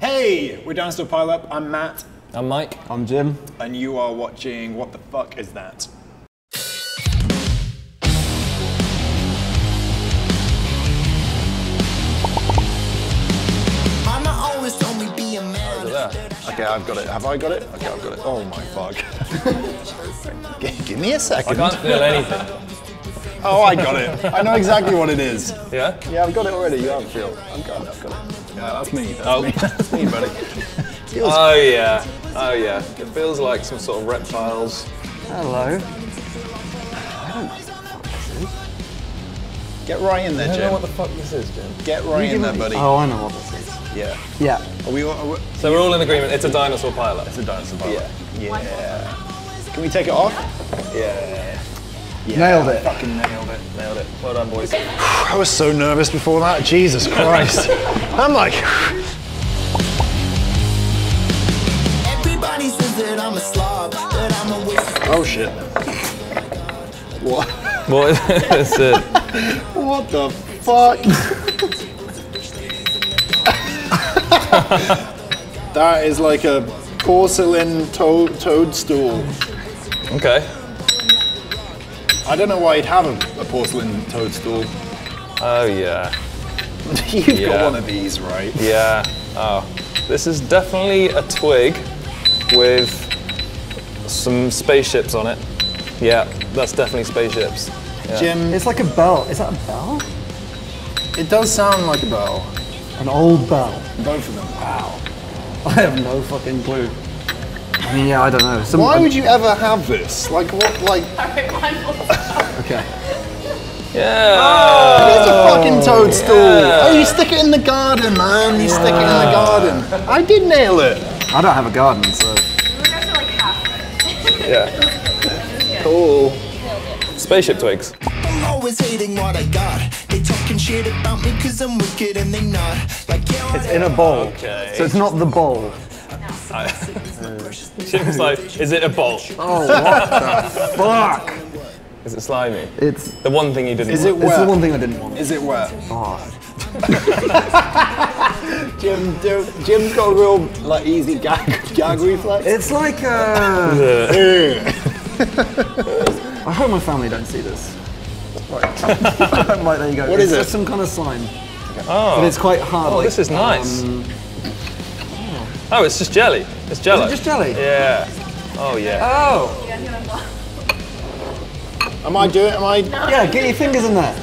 Hey, we're Dinosaur Pile Up. I'm Matt, I'm Mike. I'm Jim. and you are watching What the Fuck Is That? Mama always told me be a man. Okay, I've got it. Have I got it? Okay, I've got it. Oh my fuck. Give me a I second. I can't feel anything. Oh, I got it. I know exactly what it is. Yeah? Yeah, I've got it already. You haven't feel. I've got it. I've got it. Yeah, that's me. That's Oh. me. That's me, buddy. Feels- Oh yeah. Oh yeah. It feels like some sort of reptiles. Hello. Get right in there, Jim. I there, don't know what the fuck this is, Jim. Get right in there, buddy. Oh, I know what this is. Yeah. Yeah. Are we? Are we, So we're all in agreement. It's a dinosaur pilot. it's a dinosaur pilot. Yeah. Yeah. Can we take it off? Yeah. Nailed it. Fucking nailed it. Nailed it. Well done, boys. I was so nervous before that. Jesus Christ. I'm like, Everybody says that I'm a slob, that I'm a oh shit. What? What is it? What the fuck? that is like a porcelain to- toadstool. Okay. I don't know why you'd have a, a porcelain toadstool. Oh yeah. You've Yeah. got one of these, right? Yeah. Oh. This is definitely a twig with some spaceships on it. Yeah, that's definitely spaceships. Yeah. Jim, It's like a bell. Is that a bell? it does sound like a bell. An old bell. Both of them. Wow. I have no fucking clue. I mean, yeah, I don't know. Some, Why would you ever have this? Like what? Like Okay. Yeah. Oh, it's a fucking toadstool. yeah. Oh, you stick it in the garden, man. You stick it in the garden. I did nail it. I don't have a garden, so. Yeah. Cool. Spaceship twigs. People always hating what I got. They talking shit about me cause I'm wicked and they not. Like, yeah, It's in a bowl. Okay. So it's not the bowl. Jim's like, is it a bowl? Oh, what the fuck? Is it slimy? It's, The one thing you didn't Is it want. it's the one thing I didn't want. Is it wet? Oh. Jim, Jim's got a real like easy gag gag reflex. It's like, uh. I hope my family don't see this. Right. right, there you go. What it's is it? just some kind of slime. Oh. But it's quite hard. Oh, like, this is nice. um, Oh, it's just jelly. It's jello. just jelly? Yeah. Oh yeah. oh! Am I doing? Am I? Yeah, get your fingers in there.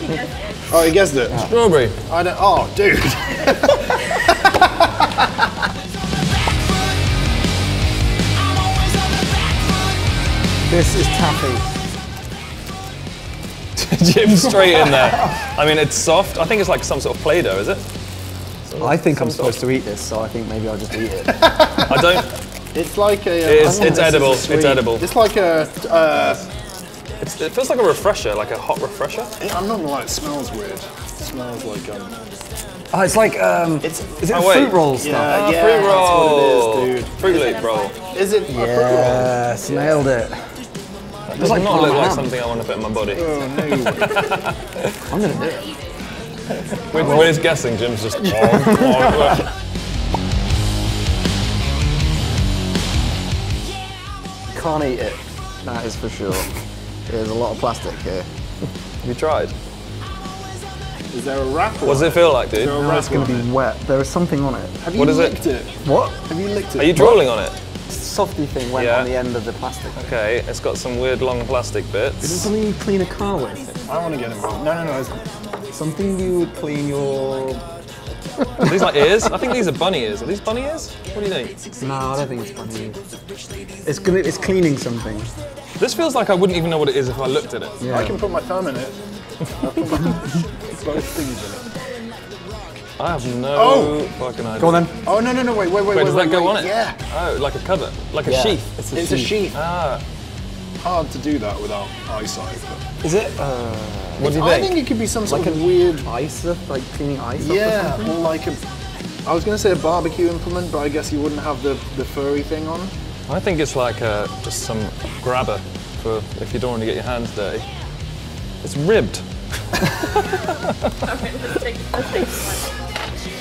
Oh, he guessed it. Strawberry. I don't. Oh, dude. This is taffy. Jim straight in there. I mean, it's soft. I think it's like some sort of Play-Doh, is it? I think I'm some sort supposed to eat this, so I think maybe I'll just eat it. I don't. It's like a. uh, It is- it's edible, it's edible. It's like a. Uh, It's, it feels like a refresher, like a hot refresher. I'm not gonna lie. It smells weird. It smells like um. Oh, it's like, um, It's. is it Oh, fruit roll stuff? Yeah, Ah, yeah, fruit that's roll. what it is, dude. Fruit loop roll. Is it a fruit roll? Yes, nailed it. Does like not look like something I want to put in my body. Oh no. I'm gonna do it. With, with his guessing, Jim's just. Can't eat it. That is for sure. There's a lot of plastic here. Have you tried? Is there a wrapper? What does it feel like, dude? Is there a Now it's gonna on be wet. There is something on it. Have you What is it? licked it? What? Have you licked it? Are you drooling on it? Softy thing went Yeah. on the end of the plastic. Okay, it's got some weird long plastic bits. Is it bits. something you clean a car with? I want to get involved. No, no, no. It's, Something you would clean your... Are these like ears? I think these are bunny ears. Are these bunny ears? What do you think? No, I don't think it's funny. It's gonna. It's cleaning something. This feels like I wouldn't even know what it is if I looked at it. Yeah. I can put my thumb in it. I'll put my- both things in it. I have no Oh! fucking idea. Go on then. Oh no, no, no! Wait, wait, wait, Wait, wait. does wait, that go wait. on it? Yeah. Oh, like a cover, like a Yeah, sheath. It's a It's a sheath. sheath. Ah, Hard to do that without eyesight. But Is it? Uh, what do you I think? think it could be some sort like of a weird. ice, like cleaning ice. up or Yeah, or like a. I was gonna say a barbecue implement, but I guess you wouldn't have the, the furry thing on. I think it's like a, just some grabber for if you don't want to get your hands dirty. It's ribbed.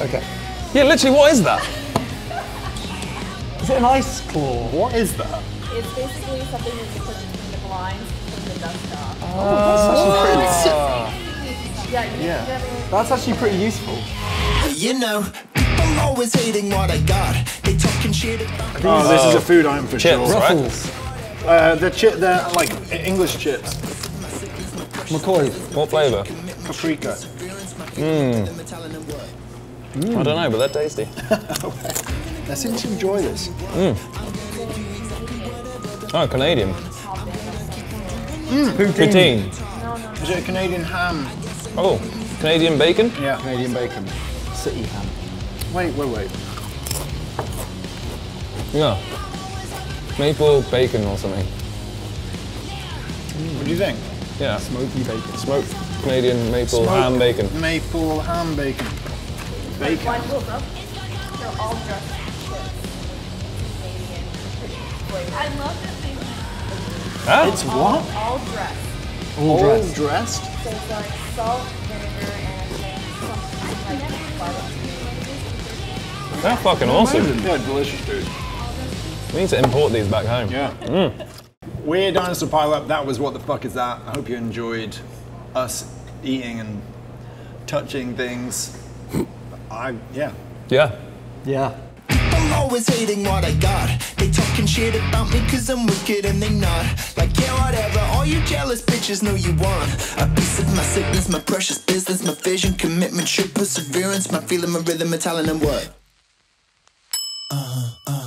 Okay. Yeah, literally, what is that? Is it an ice claw? What is that? It's basically something that you put between the blinds from the dust off. Yeah, you Yeah. never. That's actually pretty useful. You know, people always hating what I got. They talking shit about me. Oh, this is a food item for Chips, sure. right? Ruffles. Uh, the chip, the like English chips, McCoy. What flavour? paprika. Mmm. I don't know, but they're tasty. I seem to enjoy this. Oh, Canadian. Mm. Poutine. Poutine. Is it a Canadian ham? Oh, Canadian bacon? Yeah. Canadian bacon. City ham. Wait, wait, wait. Yeah. Maple bacon or something. What do you think? Yeah. Smoky bacon. Smoked Canadian maple Smoked ham bacon. Maple ham bacon. Bacon. Blind rules up. They're all dressed chips. Canadian. flavor. I love that they Huh? It's what? all dressed. All All dressed. dressed? So it's like salt, vinegar, and then something like barbecue. They're fucking awesome. Yeah, delicious food. We need to import these back home. Yeah. Mm. Weird dinosaur pile up. That was what the fuck is that? I hope you enjoyed us eating and touching things. I yeah. Yeah. Yeah. People always hating what I got. They talking shit about me cause I'm wicked and they not. Like, yeah, whatever. All you jealous bitches know you want. A piece of my sickness, my precious business, my vision, commitment, true perseverance, my feeling, my rhythm, my talent, and what? Uh, uh.